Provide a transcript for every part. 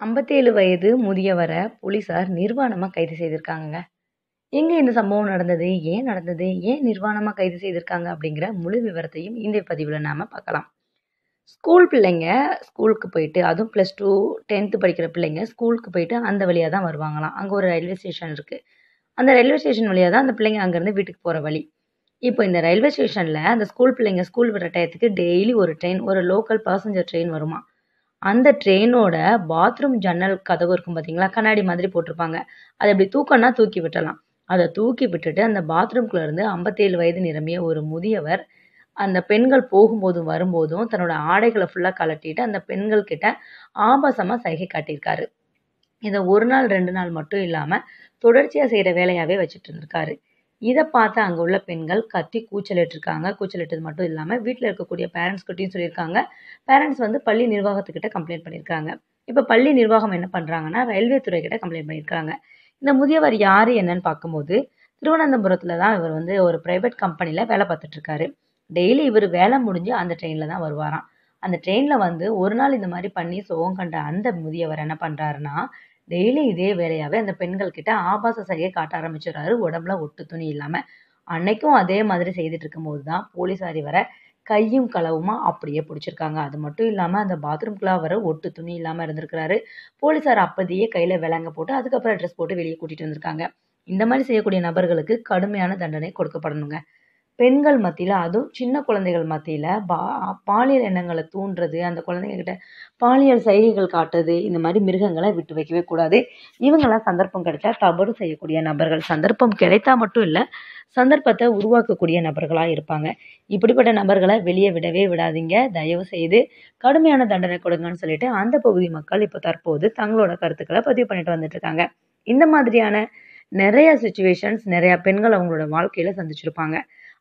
57 வயது முதியவரை போலீசார் நிர்வாணமாக கைது செய்திருக்காங்க எங்கே இந்த சம்பவம் நடந்தது? ஏன் நடந்தது? ஏன் நிர்வாணமாக கைது செய்திருக்காங்க? அப்படிங்கிற முழு விவரத்தையும் இந்த பதிவில் நாம பார்க்கலாம். ஸ்கூல் பிள்ளைங்க ஸ்கூலுக்கு போயிட்டு அதுவும் ப்ளஸ் 2, 10த் படிக்கிற பிள்ளைங்க ஸ்கூலுக்கு போயிட்டு அந்த வழியாக தான் வருவாங்களாம். அங்கே ஒரு ரயில்வே ஸ்டேஷன் இருக்குது அந்த ரயில்வே ஸ்டேஷன் வழியா தான் அந்த பிள்ளைங்க அங்கேருந்து வீட்டுக்கு போகிற வழி. இப்போ இந்த ரயில்வே ஸ்டேஷனில் அந்த ஸ்கூல் பிள்ளைங்க ஸ்கூல் விடுற டயத்துக்கு டெய்லி ஒரு ட்ரெயின், ஒரு லோக்கல் பாசஞ்சர் ட்ரெயின் வருமா அந்த ட்ரெயினோட பாத்ரூம் ஜன்னல் கதவு இருக்கும் பார்த்தீங்களா? கண்ணாடி மாதிரி போட்டிருப்பாங்க. அதை அப்படி தூக்கம்னா தூக்கி விட்டலாம் அதை தூக்கி விட்டுட்டு அந்த பாத்ரூம்குள்ள இருந்து 57 வயது நிரம்பிய ஒரு முதியவர், அந்த பெண்கள் போகும்போதும், வரும்போதும் தன்னோட ஆடைகளை ஃபுல்லாக கலட்டிட்டு அந்த பெண்கள் கிட்ட ஆபாசமாக சைகை காட்டியிருக்காரு. இதை ஒரு நாள், ரெண்டு நாள் மட்டும் இல்லாமல் தொடர்ச்சியாக செய்கிற வேலையாகவே வச்சுட்டு இருந்திருக்காரு. இதை பார்த்து அங்கே உள்ள பெண்கள் கத்தி கூச்சலிட்டுருக்காங்க. கூச்சலிட்டது மட்டும் இல்லாமல் வீட்டில் இருக்கக்கூடிய பேரண்ட்ஸ்கிட்டையும் சொல்லியிருக்காங்க. பேரண்ட்ஸ் வந்து பள்ளி நிர்வாகத்துக்கிட்ட கம்ப்ளைண்ட் பண்ணியிருக்காங்க. இப்போ பள்ளி நிர்வாகம் என்ன பண்ணுறாங்கன்னா ரயில்வே துறை கிட்ட கம்ப்ளைண்ட் பண்ணியிருக்காங்க. இந்த முதியவர் யார் என்னன்னு பார்க்கும்போது, திருவனந்தபுரத்தில் தான் இவர் வந்து ஒரு ப்ரைவேட் கம்பெனியில் வேலை பார்த்துட்ருக்காரு டெய்லி இவர் வேலை முடிஞ்சு அந்த ட்ரெயினில் தான் வருவாராம். அந்த ட்ரெயினில் வந்து ஒரு நாள் இந்த மாதிரி பண்ணி சோகம் கண்ட அந்த முதியவர் என்ன பண்ணுறாருன்னா டெய்லி இதே வேலையாகவே அந்த பெண்கள் கிட்ட ஆபாச சைகை காட்ட ஆரம்பிச்சிடுறாரு உடம்புல ஒட்டு துணி இல்லாமல் அன்னைக்கும் அதே மாதிரி செய்துட்டு இருக்கும்போது தான் போலீசார் வர கையும் களவுமா அப்படியே பிடிச்சிருக்காங்க அது மட்டும் இல்லாமல் அந்த பாத்ரூம்குள்ளாக வர ஒட்டு துணி இல்லாமல் இருந்திருக்கிறாரு. போலீசார் அப்போதையே கையில் விலங்க போட்டு அதுக்கப்புறம் ட்ரெஸ் போட்டு வெளியே கூட்டிகிட்டு வந்திருக்காங்க. இந்த மாதிரி செய்யக்கூடிய நபர்களுக்கு கடுமையான தண்டனை கொடுக்கப்படணுங்க. பெண்கள் மத்தியில் அதுவும் சின்ன குழந்தைகள் மத்தியில் பா பாலியல் எண்ணங்களை தூண்டுறது, அந்த குழந்தைங்கக்கிட்ட பாலியல் சைகைகள் காட்டுறது, இந்த மாதிரி மிருகங்களை விட்டு வைக்கவே கூடாது. இவங்களாம் சந்தர்ப்பம் கிடைச்சா தவறு செய்யக்கூடிய நபர்கள். சந்தர்ப்பம் கிடைத்தா மட்டும் இல்லை சந்தர்ப்பத்தை உருவாக்கக்கூடிய நபர்களாக இருப்பாங்க. இப்படிப்பட்ட நபர்களை வெளியே விடவே விடாதீங்க. தயவு செய்து கடுமையான தண்டனை கொடுங்கன்னு சொல்லிட்டு அந்த பகுதி மக்கள் இப்போ தற்போது தங்களோட கருத்துக்களை பதிவு பண்ணிட்டு வந்துட்டு இருக்காங்க. இந்த மாதிரியான நிறைய சுச்சுவேஷன்ஸ் நிறையா பெண்கள் அவங்களோட வாழ்க்கையில சந்திச்சிருப்பாங்க.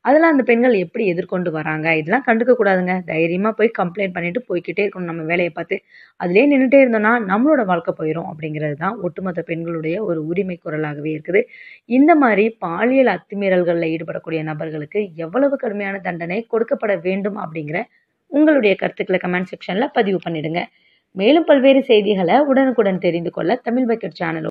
அதெல்லாம் அந்த பெண்கள் எப்படி எதிர்கொண்டு வராங்க? இதெல்லாம் கண்டுக்க கூடாதுங்க. தைரியமா போய் கம்ப்ளைண்ட் பண்ணிட்டு போய்க்கிட்டே இருக்கணும் நம்ம வேலையை பார்த்து. அதிலேயே நின்றுட்டே இருந்தோம்னா, நம்மளோட வாழ்க்கை போயிடும் அப்படிங்கிறது தான் ஒட்டுமொத்த பெண்களுடைய ஒரு உரிமை குரலாகவே இருக்குது. இந்த மாதிரி பாலியல் அத்துமீறல்களில் ஈடுபடக்கூடிய நபர்களுக்கு எவ்வளவு கடுமையான தண்டனை கொடுக்கப்பட வேண்டும் அப்படிங்கிற உங்களுடைய கருத்துக்களை கமெண்ட் செக்ஷன்ல பதிவு பண்ணிடுங்க. மேலும் பல்வேறு செய்திகளை உடனுக்குடன் தெரிந்து கொள்ள தமிழ் பக்கெட் சேனல்